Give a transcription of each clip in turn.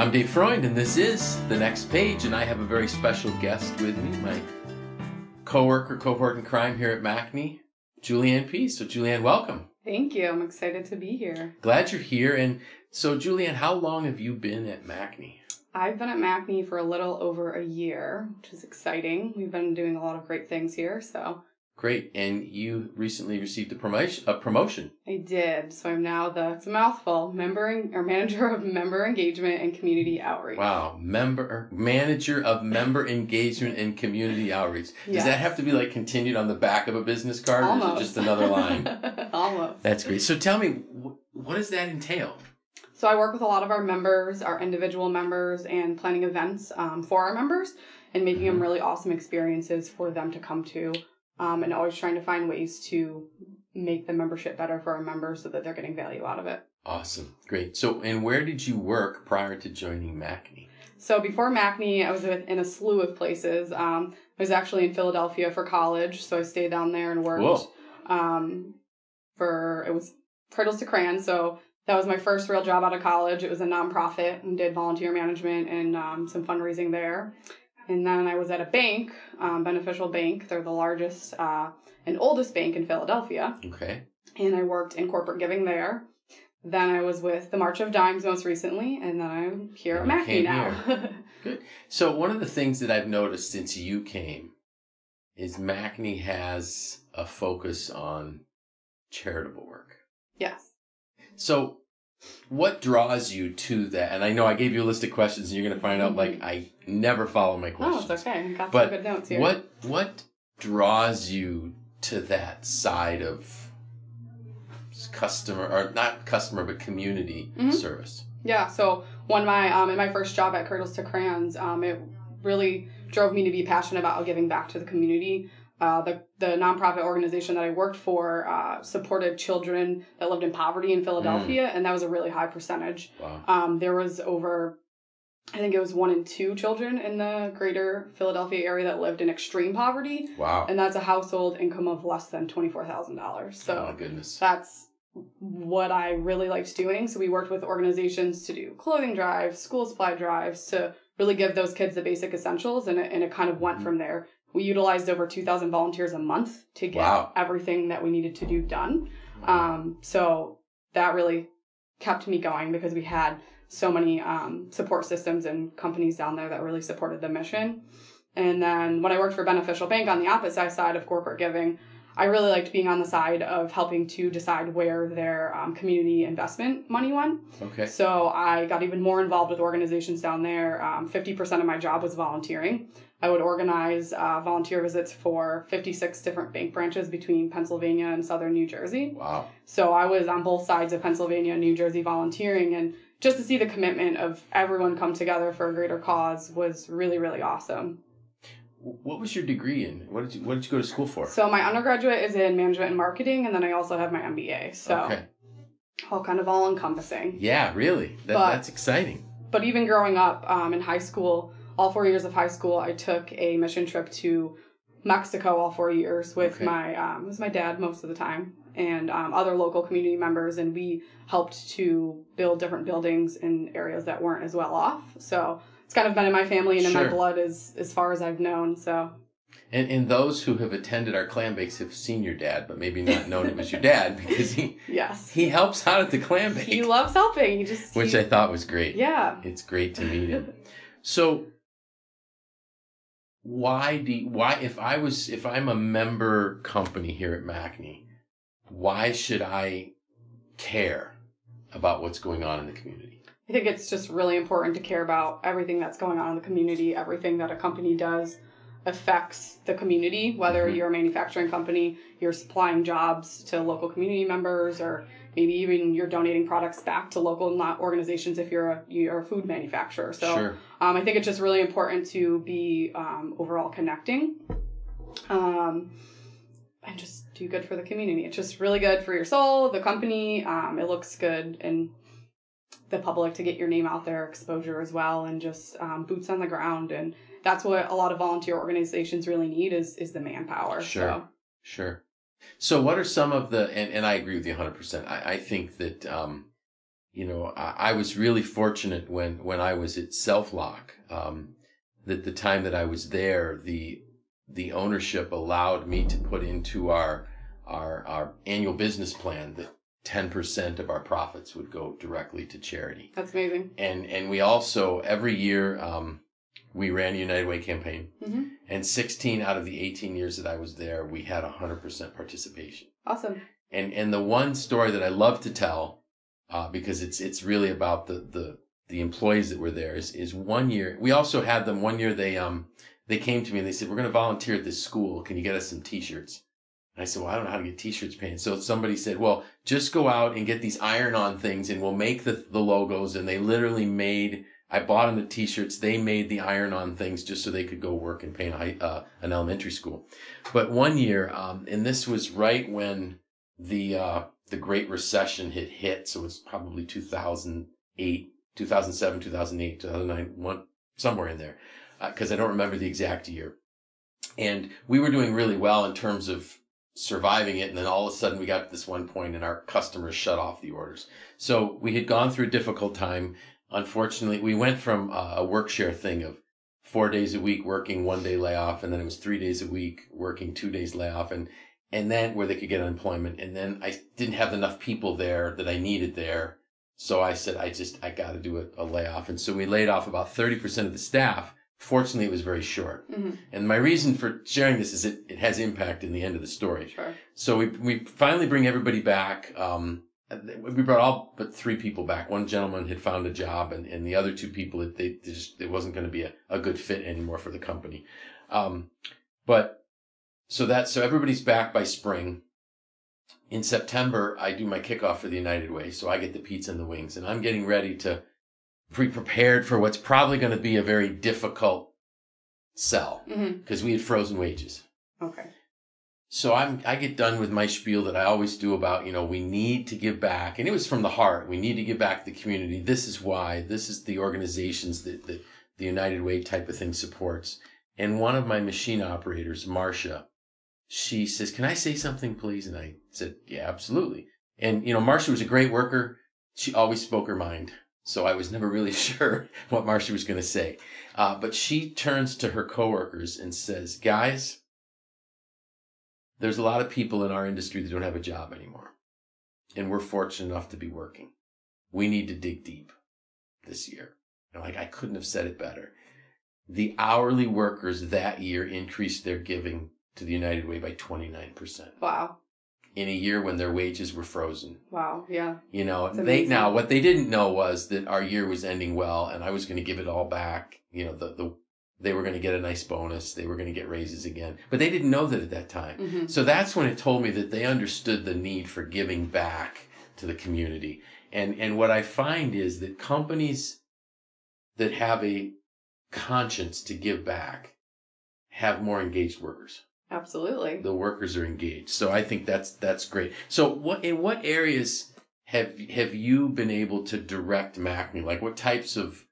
I'm Dave Freund, and this is The Next Page, and I have a very special guest with me, my coworker, cohort in crime here at MACNY, Julianne Pease So, Julianne, welcome. Thank you. I'm excited to be here. Glad you're here. And so, Julianne, how long have you been at MACNY? I've been at MACNY for a little over a year, which is exciting. We've been doing a lot of great things here, so Great. And you recently received a promotion. A promotion. I did. So I'm now the it's a mouthful member en- or manager of member engagement and community outreach. Wow, member manager of member engagement and community outreach. Does Yes. that have to be like continued on the back of a business card, or is Almost it just another line? Almost. That's great. So tell me, wh- what does that entail? So I work with a lot of our members, our individual members, and planning events um, for our members and making them really awesome experiences for them to come to. Um, and always trying to find ways to make the membership better for our members so that they're getting value out of it. Awesome, great. So, and where did you work prior to joining MACNY? So before MACNY, I was in a slew of places. Um, I was actually in Philadelphia for college, so I stayed down there and worked um, for it was Cradles to Crayon. So that was my first real job out of college. It was a nonprofit and did volunteer management and um, some fundraising there. And then I was at a bank, um, Beneficial Bank. They're the largest uh, and oldest bank in Philadelphia Okay. and I worked in corporate giving there. Then I was with the March of Dimes most recently, and then I'm here at And MACNY now. Good. So, one of the things that I've noticed since you came is MACNY has a focus on charitable work. yes. So, what draws you to that? And I know I gave you a list of questions, and you're going to find out like I never follow my questions. Oh, it's okay. Got But some good notes here. What what draws you to that side of customer or not customer but community Mhm. service? Yeah. So when my um in my first job at Cradles to Crayons, um, it really drove me to be passionate about giving back to the community. Uh, the the nonprofit organization that I worked for uh, supported children that lived in poverty in Philadelphia, and that was a really high percentage. Wow. Um, there was over, I think it was one in two children in the greater Philadelphia area that lived in extreme poverty, Wow. and that's a household income of less than twenty four thousand dollars. oh my So goodness. that's what I really liked doing. So we worked with organizations to do clothing drives, school supply drives to really give those kids the basic essentials, and it, and it kind of went Mhm. from there. We utilized over two thousand volunteers a month to get Wow. everything that we needed to do done. Um, so that really kept me going because we had so many um, support systems and companies down there that really supported the mission. And then when I worked for Beneficial Bank on the opposite side of corporate giving, I really liked being on the side of helping to decide where their um, community investment money went. okay. So I got even more involved with organizations down there. Um, 50% of my job was volunteering. I would organize uh, volunteer visits for 56 different bank branches between Pennsylvania and southern New Jersey. Wow. So I was on both sides of Pennsylvania and New Jersey volunteering, and just to see the commitment of everyone come together for a greater cause was really, really awesome. What was your degree in? What did you What did you go to school for? So my undergraduate is in management and marketing, and then I also have my MBA. So okay. all kind of all encompassing. Yeah, really. That, But- that's exciting. But even growing up um, in high school, all four years of high school, I took a mission trip to Mexico all four years with Okay. my um, was my dad most of the time and um, other local community members, and we helped to build different buildings in areas that weren't as well off. So it's kind of been in my family and in Sure. my blood as as far as I've known. So And and those who have attended our clam bakes have seen your dad, but maybe not known it was your dad because he yes, he helps out at the clam bake, he loves helping. He just which he- I thought was great. yeah. It's great to meet him. So why do you- why if I was if I'm a member company here at MACNY, why should I care about what's going on in the community? I think it's just really important to care about everything that's going on in the community. Everything that a company does affects the community, whether Mhm. you're a manufacturing company, you're supplying jobs to local community members, or maybe even you're donating products back to local organizations if you're a you're a food manufacturer. So sure. um, I think it's just really important to be um, overall connecting. Um, and just do good for the community. It's just really good for your soul, the company. Um, it looks good and the public to get your name out there, exposure as well, and just um, boots on the ground. And that's what a lot of volunteer organizations really need is is the manpower. Sure. So, Sure. So, what are some of the, and, and I agree with you 100%. I, I think that um, you know, I, I was really fortunate when, when I was at SelfLock, um, that the time that I was there, the, the ownership allowed me to put into our, our, our annual business plan that 10% of our profits would go directly to charity. That's amazing. And, and we also, every year, um, we ran a United Way campaign hmm and 16 out of the 18 years that I was there, we had 100% participation. Awesome. And, and the one story that I love to tell, uh, because it's, it's really about the, the, the employees that were there is, is one year. We also had them one year. They, um, they came to me and they said, we're going to volunteer at this school. Can you get us some t-shirts? I said, well, I don't know how to get t-shirts painted. So somebody said, well, just go out and get these iron on things and we'll make the, the logos. And they literally made, I bought them the t-shirts. They made the iron on things just so they could go work and paint uh, an elementary school. But one year, um, and this was right when the, uh, the Great Recession had hit. So it's probably 2008, 2007, 2008, 2009, one, somewhere in there. Uh, cause I don't remember the exact year. And we were doing really well in terms of surviving it. And then all of a sudden we got to this one point and our customers shut off the orders. So we had gone through a difficult time. Unfortunately, we went from a work share thing of four days a week working one day layoff. And then it was three days a week working two days layoff. And, and then where they could get unemployment. And then I didn't have enough people there that I needed there. So I said, I just, I got to do a, a layoff. And so we laid off about 30% of the staff. Fortunately, it was very short. hmm And my reason for sharing this is it, it has impact in the end of the story. Sure. So we, we finally bring everybody back. Um, we brought all but three people back. One gentleman had found a job and, and the other two people, it, they, they just, it wasn't going to be a, a good fit anymore for the company. Um, but so that, so everybody's back by spring. In September, I do my kickoff for the United Way. So I get the pizza and the wings and I'm getting ready to be prepared for what's probably going to be a very difficult sell mm-hmm. because we had frozen wages. Okay. So I'm, I get done with my spiel that I always do about, you know, we need to give back. And it was from the heart. We need to give back to the community. This is why. This is the organizations that, that the United Way type of thing supports. And one of my machine operators, Marcia, she says, can I say something, please? And I said, yeah, absolutely. And, you know, Marcia was a great worker. She always spoke her mind. So I was never really sure what Marcia was going to say. Uh, but she turns to her coworkers and says, guys, there's a lot of people in our industry that don't have a job anymore. And we're fortunate enough to be working. We need to dig deep this year. And like, I couldn't have said it better. The hourly workers that year increased their giving to the United Way by 29% Wow. In a year when their wages were frozen. Wow. Yeah. You know, they now what they didn't know was that our year was ending well and I was going to give it all back. You know, the, the, they were going to get a nice bonus. They were going to get raises again, but they didn't know that at that time. hmm So that's when it told me that they understood the need for giving back to the community. And, and what I find is that companies that have a conscience to give back have more engaged workers. Absolutely. The workers are engaged. So I think that's, that's great. So what, in what areas have, have you been able to direct MACNY? Like what types of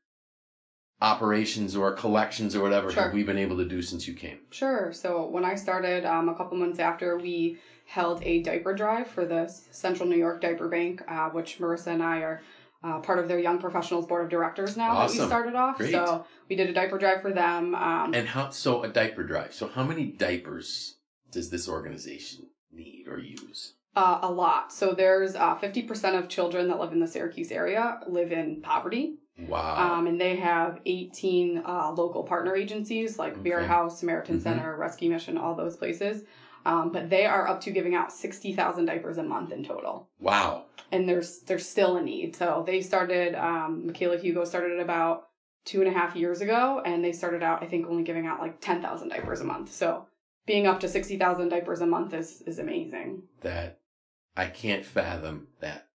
operations or collections or whatever Sure. have we been able to do since you came? Sure. So when I started, um, a couple months after, we held a diaper drive for the Central New York Diaper Bank, uh, which Marisa and I are uh, part of their Young Professionals Board of Directors now that we started off. Great. So we did a diaper drive for them. Um, And how, so a diaper drive. So how many diapers does this organization need or use? Uh, a lot. So there's uh, 50% of children that live in the Syracuse area live in poverty. Wow. Um, and they have 18 uh, local partner agencies like Vera House, Samaritan Mhm. Center, Rescue Mission, all those places. Um, but they are up to giving out 60,000 diapers a month in total. wow. And there's there's still a need. So they started, um, Michaela Hugo started it about two and a half years ago, and they started out, I think, only giving out like 10,000 diapers a month. So being up to 60,000 diapers a month is, is amazing. That I can't fathom that.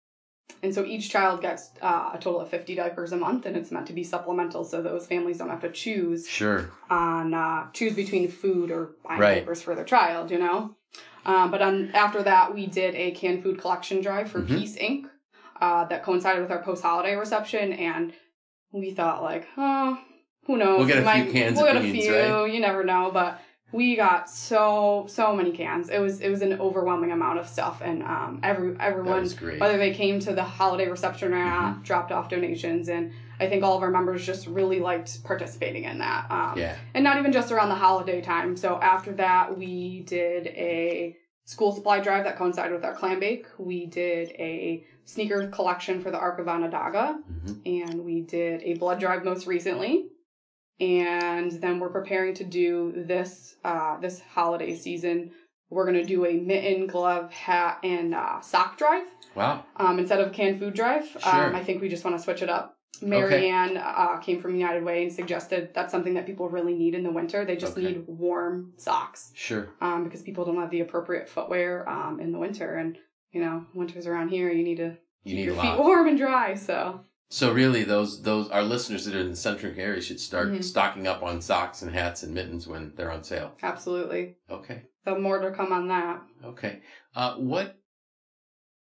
And so each child gets uh, a total of 50 diapers a month, and it's meant to be supplemental so those families don't have to choose Sure. on uh, choose between food or buying Right. diapers for their child, you know. Um, but on, after that, we did a canned food collection drive for Mhm. Peace Inc. Uh, that coincided with our post holiday reception, and we thought like, oh, who knows? We'll get a We few cans we'll of get beans, a few. right? You never know, but we got so so many cans. It was it was an overwhelming amount of stuff, and um, every everyone whether they came to the holiday reception or not, dropped off donations, and I think all of our members just really liked participating in that. Um, Yeah. and not even just around the holiday time. So after that, we did a school supply drive that coincided with our clam bake. We did a sneaker collection for the Arc of Onondaga, hmm and we did a blood drive most recently. And then we're preparing to do this uh, this holiday season. We're gonna do a mitten, glove, hat, and uh, sock drive Wow. um, instead of canned food drive. Sure. Um, I think we just want to switch it up. Marianne uh, came from United Way and suggested that's something that people really need in the winter. They just Okay. need warm socks Sure. um, because people don't have the appropriate footwear um, in the winter. And, you know, winters around here, you need to You keep need your feet warm and dry. So, So really, those those our listeners that are in the centric area should start Mhm. stocking up on socks and hats and mittens when they're on sale. absolutely. Okay. So, more to come on that. Okay. Uh, what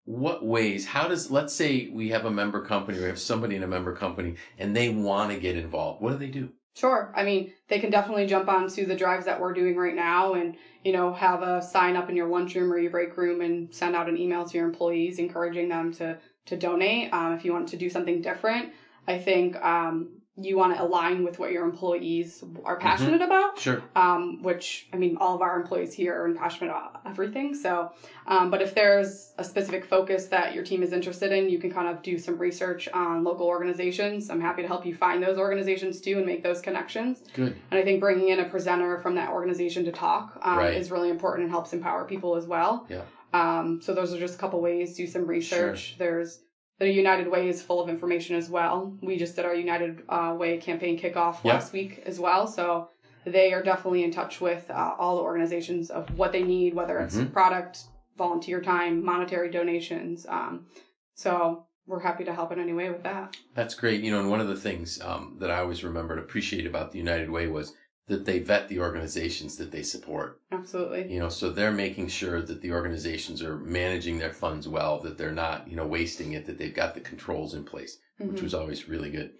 what ways? How does let's say we have a member company or we have somebody in a member company and they want to get involved? What do they do? Sure. I mean, they can definitely jump onto the drives that we're doing right now and, you know, have a sign up in your lunchroom or your break room and send out an email to your employees encouraging them to, to donate. Um, if you want to do something different, I think um, you want to align with what your employees are passionate about. Sure. Um, which I mean, all of our employees here are passionate about everything. So, um, but if there's a specific focus that your team is interested in, you can kind of do some research on local organizations. I'm happy to help you find those organizations too and make those connections. Good. And I think bringing in a presenter from that organization to talk um, Right. is really important and helps empower people as well. Yeah. Um, so those are just a couple ways. Do some research. Sure. There's the United Way is full of information as well. We just did our United uh, Way campaign kickoff Yeah. last week as well. So they are definitely in touch with uh, all the organizations of what they need, whether it's Mhm. product, volunteer time, monetary donations. Um, so we're happy to help in any way with that. That's great. You know, and one of the things um, that I always remember and appreciate about the United Way was that they vet the organizations that they support. Absolutely. You know, so they're making sure that the organizations are managing their funds well, that they're not, you know, wasting it, that they've got the controls in place, which Mhm. was always really good.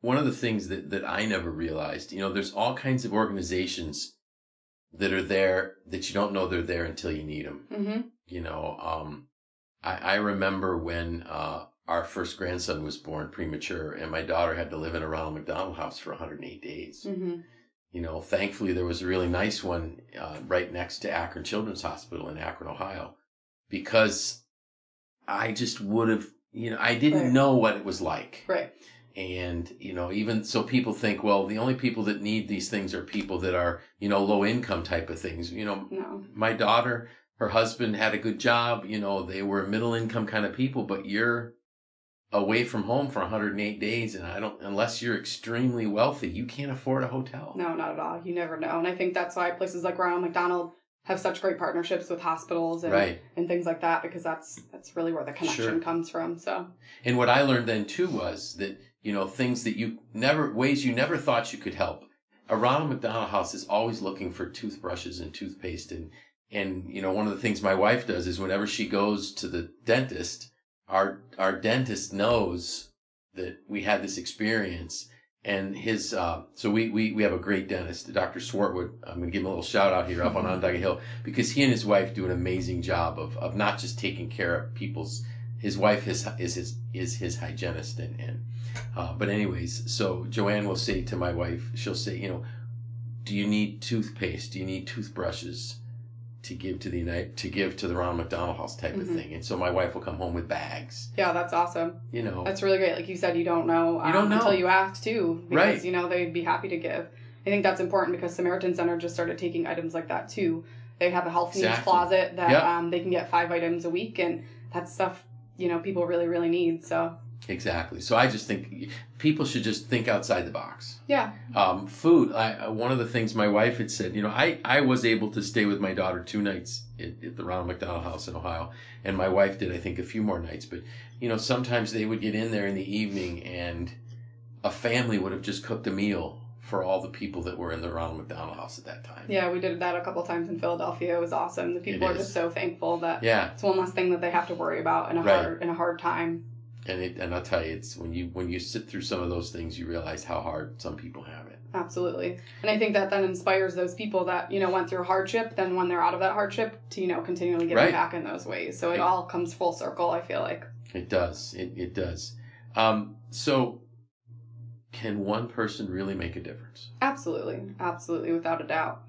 One of the things that, that I never realized, you know, there's all kinds of organizations that are there that you don't know they're there until you need them. Mhm. You know, um, I, I remember when uh, our first grandson was born premature, and my daughter had to live in a Ronald McDonald house for 108 days. Mhm. You know, thankfully there was a really nice one uh, right next to Akron Children's Hospital in Akron, Ohio, because I just would have, you know, I didn't Right. know what it was like. Right. And, you know, even so people think, well, the only people that need these things are people that are, you know, low income type of things. You know, No. my daughter, her husband had a good job, you know, they were middle income kind of people, but you're away from home for 108 days. And I don't, unless you're extremely wealthy, you can't afford a hotel. No, not at all. You never know. And I think that's why places like Ronald McDonald have such great partnerships with hospitals and, Right. and things like that because that's that's really where the connection Sure. comes from. So And what I learned then too was that, you know, things that you never, ways you never thought you could help. A Ronald McDonald House is always looking for toothbrushes and toothpaste. And, and, you know, one of the things my wife does is whenever she goes to the dentist, our, our dentist knows that we had this experience and his, uh, so we, we, we have a great dentist, Dr. Swartwood. I'm going to give him a little shout out here up on Onondaga Hill because he and his wife do an amazing job of, of not just taking care of people's his wife is is his is his hygienist and and uh, but anyways so joanne will say to my wife she'll say you know do you need toothpaste do you need toothbrushes to give to the United, to give to the ronald mcdonald house type of Mhm. thing and so my wife will come home with bags yeah, that's awesome. you know That's really great. Like you said, you don't know, um, You don't know. until you ask too, because Right. you know they'd be happy to give. I think that's important because Samaritan Center just started taking items like that too. They have a health needs closet that Yep. um, they can get five items a week, and that's stuff you know people really really need. So exactly so i just think people should just think outside the box yeah, um, food. I, uh, one of the things my wife had said, you know, I, I was able to stay with my daughter two nights at, at the Ronald McDonald House in Ohio, and my wife did, I think, a few more nights. But you know, sometimes they would get in there in the evening, and a family would have just cooked a meal for all the people that were in the Ronald McDonald House at that time. yeah, we did that a couple times in Philadelphia. It was awesome. The people It are is. just so thankful that Yeah, it's one less thing that they have to worry about in a Right. hard in a hard time. And it, and I'll tell you, it's when you when you sit through some of those things, you realize how hard some people have it. Absolutely. And I think that then inspires those people that, you know, went through hardship, then when they're out of that hardship to, you know, continually give Right. back in those ways. So it Right. all comes full circle, I feel like. It does. It it does. Um, so, can one person really make a difference? Absolutely. Absolutely, without a doubt.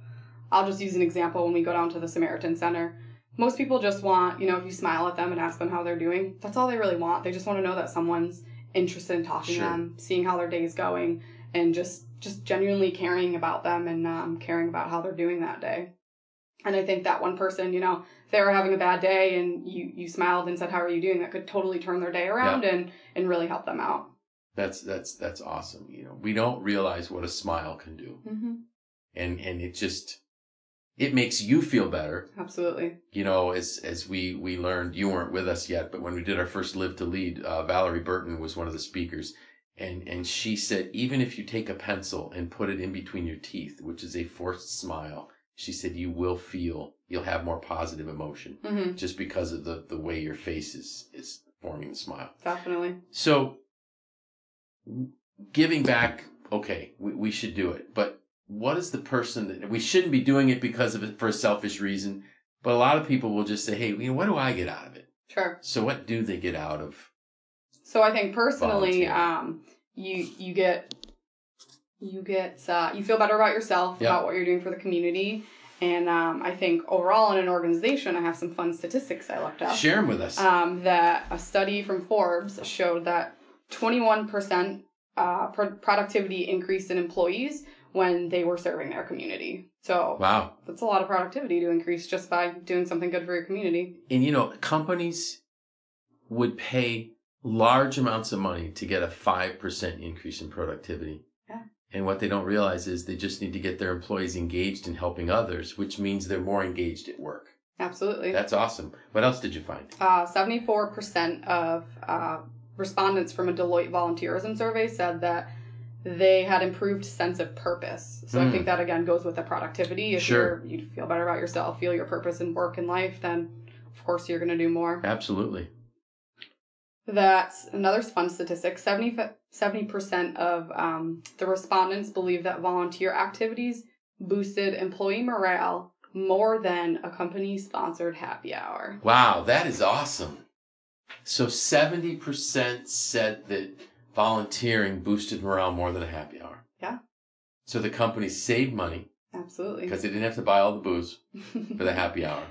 I'll just use an example when we go down to the Samaritan Center. Most people just want, you know, if you smile at them and ask them how they're doing, that's all they really want. They just want to know that someone's interested in talking Sure. to them, seeing how their day's going, and just just genuinely caring about them and um, caring about how they're doing that day. And I think that one person, you know, if they were having a bad day and you you smiled and said, "How are you doing?" That could totally turn their day around and and really help them out. That's that's that's awesome. You know, we don't realize what a smile can do, hmm and and it just it makes you feel better. Absolutely. You know, as as we we learned, you weren't with us yet, but when we did our first Live to Lead, uh, Valerie Burton was one of the speakers, and and she said even if you take a pencil and put it in between your teeth, which is a forced smile, she said you will feel you'll have more positive emotion hmm just because of the the way your face is is forming the smile. Definitely. So, giving back, okay, we, we should do it. But what is the person that we shouldn't be doing it because of it for a selfish reason? But a lot of people will just say, hey, you know, what do I get out of it? Sure. So, what do they get out of? So I think personally, um, you you get you get uh, you feel better about yourself Yeah. about what you're doing for the community, and um, I think overall in an organization, I have some fun statistics I looked up. Share them with us. Um, that a study from Forbes showed that 21% uh, pro- productivity increased in employees when they were serving their community. So wow. that's a lot of productivity to increase just by doing something good for your community. And you know, companies would pay large amounts of money to get a 5% increase in productivity. Yeah. And what they don't realize is they just need to get their employees engaged in helping others, which means they're more engaged at work. Absolutely. That's awesome. What else did you find? Uh, 74% of uh, respondents from a Deloitte volunteerism survey said that they had improved sense of purpose. So I Hmm. think that again goes with the productivity. If Sure. you feel better about yourself, feel your purpose in work and life, then of course you're going to do more. Absolutely. That's another fun statistic. 70, 70% of um, the respondents believe that volunteer activities boosted employee morale more than a company sponsored happy hour. Wow, that is awesome. So 70% said that volunteering boosted morale more than a happy hour. Yeah. So the company saved money Absolutely. because they didn't have to buy all the booze for the happy hour.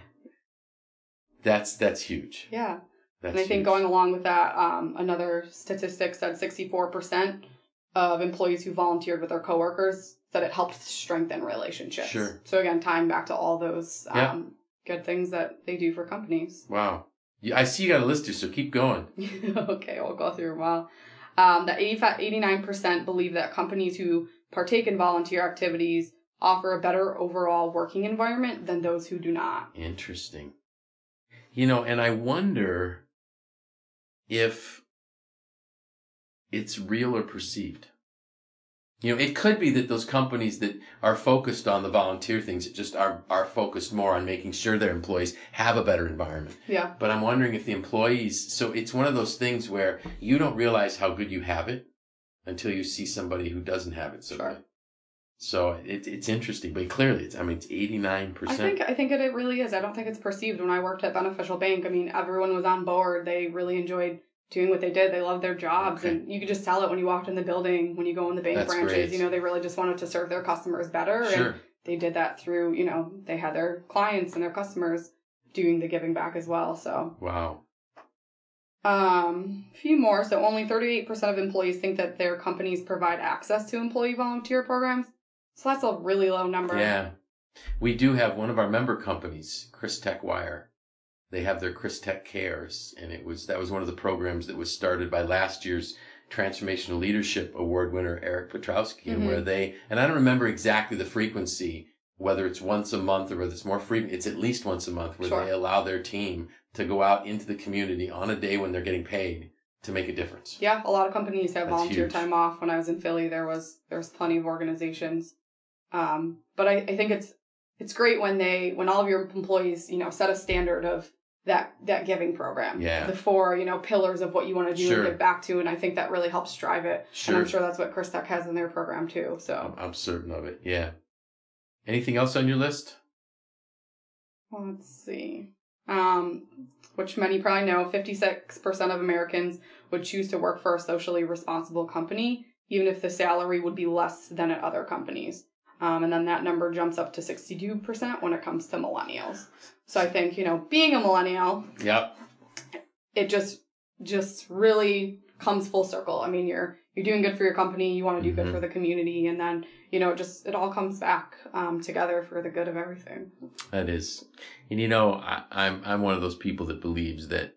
That's that's huge. yeah. That's and I think huge. going along with that, um, another statistic said 64% of employees who volunteered with their coworkers said it helped strengthen relationships. Sure. So again, tying back to all those um, Yeah. good things that they do for companies. Wow. I see you got a list here, so keep going. okay, we'll go through them well. Um, that 85, 89% believe that companies who partake in volunteer activities offer a better overall working environment than those who do not. Interesting. You know, and I wonder if it's real or perceived. You know, it could be that those companies that are focused on the volunteer things just are, are focused more on making sure their employees have a better environment. Yeah, But I'm wondering if the employees, so it's one of those things where you don't realize how good you have it until you see somebody who doesn't have it so Sure. good. So it, it's interesting, but clearly it's, I mean, it's 89%. I think I think it, it really is. I don't think it's perceived. When I worked at Beneficial Bank, I mean, everyone was on board. They really enjoyed doing what they did. They loved their jobs, Okay. and you could just tell it when you walked in the building, when you go in the bank That's branches. great. You know, they really just wanted to serve their customers better, and they did that through. You know, they had their clients and their customers doing the giving back as well. So, Wow. um, a few more. So, only thirty-eight percent of employees think that their companies provide access to employee volunteer programs. So that's a really low number. Yeah. We do have one of our member companies, Kris-Tech Wire. They have their Kris-Tech Cares, and it was that was one of the programs that was started by last year's Transformational Leadership Award winner Eric Petrowski, and Mhm. where they and I don't remember exactly the frequency, whether it's once a month or whether it's more frequent. It's at least once a month where Sure. they allow their team to go out into the community on a day when they're getting paid to make a difference. Yeah, a lot of companies have That's volunteer huge. time off. When I was in Philly, there was there was plenty of organizations. Um, but I, I think it's it's great when they when all of your employees you know set a standard of that that giving program. Yeah. The four, you know, pillars of what you want to do Sure. and give back to. And I think that really helps drive it. Sure. And I'm sure that's what Kris-Tech has in their program too. So I'm, I'm certain of it. Yeah. Anything else on your list? let's see. Um, which many probably know, 56% of Americans would choose to work for a socially responsible company, even if the salary would be less than at other companies. Um, and then that number jumps up to 62% when it comes to millennials. So I think, you know, being a millennial, Yep. it just just really comes full circle. I mean, you're you're doing good for your company, you want to do good for the community, and then you know, it just it all comes back um, together for the good of everything. That is, and you know, I, I'm I'm one of those people that believes that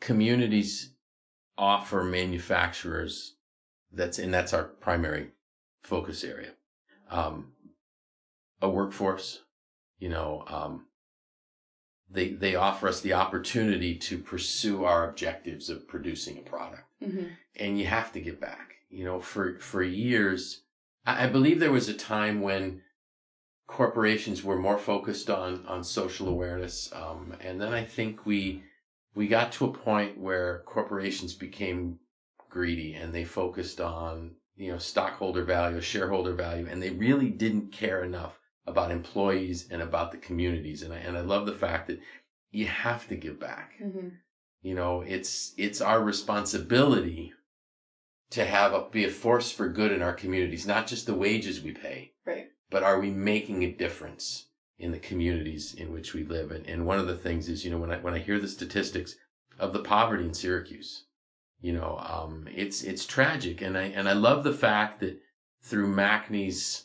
communities offer manufacturers that's and that's our primary focus area. Um, a workforce, you know, um, they they offer us the opportunity to pursue our objectives of producing a product Mm-hmm. and you have to give back. You know, for for years, I, I believe there was a time when corporations were more focused on on social awareness, um, and then I think we we got to a point where corporations became greedy and they focused on you know stockholder value, shareholder value, and they really didn't care enough about employees and about the communities. And I and I love the fact that you have to give back Mm-hmm. you know it's it's our responsibility to have a be a force for good in our communities not just the wages we pay Right. but are we making a difference in the communities in which we live and, and one of the things is you know when i when i hear the statistics of the poverty in syracuse you know um it's it's tragic and i and i love the fact that through MACNY's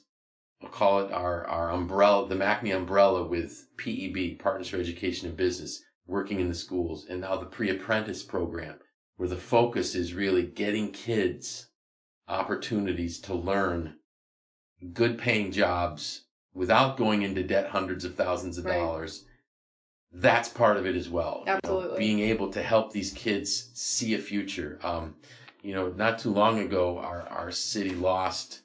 I'll call it our, our umbrella, the MACNY umbrella with PEB, Partners for Education and Business, working in the schools, and now the pre-apprentice program, where the focus is really getting kids opportunities to learn good paying jobs without going into debt hundreds of thousands of Right. dollars. That's part of it as well. you know, Absolutely. being able to help these kids see a future. Um, you know, not too long ago, our, our city lost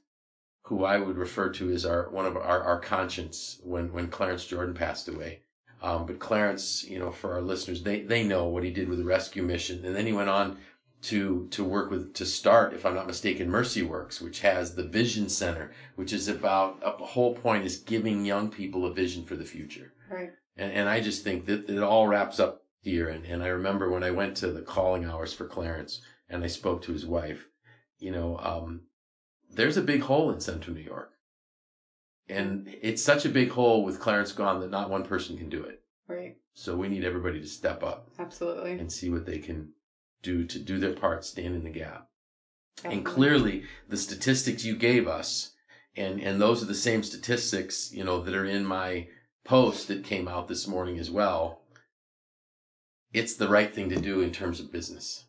who I would refer to as our one of our, our conscience when, when Clarence Jordan passed away. Um, but Clarence, you know, for our listeners, they, they know what he did with the rescue mission. And then he went on to, to work with, to start, if I'm not mistaken, Mercy Works, which has the Vision Center, which is about, a whole point is giving young people a vision for the future. Right. And, and I just think that it all wraps up here. And, and I remember when I went to the calling hours for Clarence and I spoke to his wife, you know, um, there's a big hole in central New York. And it's such a big hole with Clarence gone that not one person can do it. Right. So we need everybody to step up Absolutely. and see what they can do to do their part, stand in the gap. And clearly the statistics you gave us, and, and those are the same statistics, you know, that are in my post that came out this morning as well. It's the right thing to do in terms of business,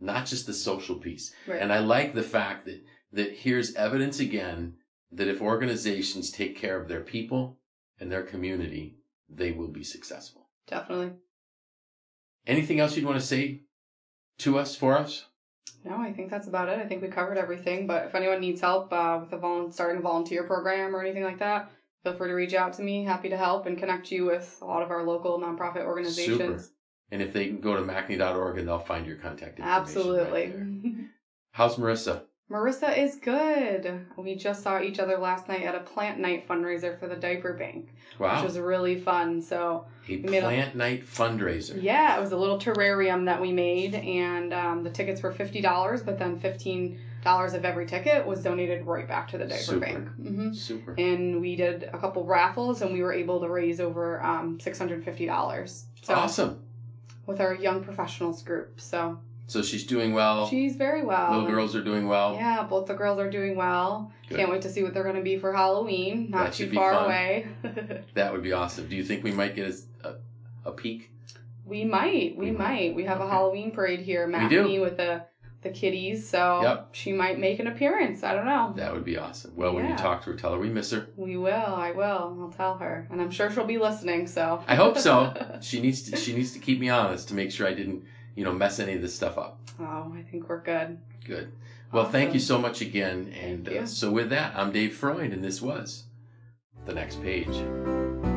not just the social piece. Right. And I like the fact that, that here's evidence again that if organizations take care of their people and their community, they will be successful. Definitely. Anything else you'd want to say to us, for us? No, I think that's about it. I think we covered everything. But if anyone needs help uh, with a vol- starting a volunteer program or anything like that, feel free to reach out to me. Happy to help and connect you with a lot of our local nonprofit organizations. Super. And if they can go to macny.org and they'll find your contact information. right Absolutely. there. How's Marisa? Marisa is good. We just saw each other last night at a plant night fundraiser for the diaper bank, Wow. which was really fun. So a made a- plant night fundraiser. Yeah, it was a little terrarium that we made, and um, the tickets were fifty dollars, but then fifteen dollars of every ticket was donated right back to the diaper Super. bank. hmm Super. And we did a couple raffles, and we were able to raise over um, six hundred fifty dollars. So awesome. with our young professionals group, so So she's doing well. she's very well. Little girls are doing well. Yeah, both the girls are doing well. Good. Can't wait to see what they're going to be for Halloween. Not That too far fun. away. That would be awesome. Do you think we might get a, a, a peek? We might. We We might. might. We have a Halloween parade here, We do. With the the kitties. So Yep. she might make an appearance. I don't know. That would be awesome. Well, when you talk to her, tell her we miss her. We will. I will. I'll tell her, and I'm sure she'll be listening. So I hope so. she needs to. She needs to keep me honest to make sure I didn't, you know, mess any of this stuff up. oh, I think we're good. Good. Well, thank you so much again. And uh, so with that, I'm Dave Freund, and this was the next page.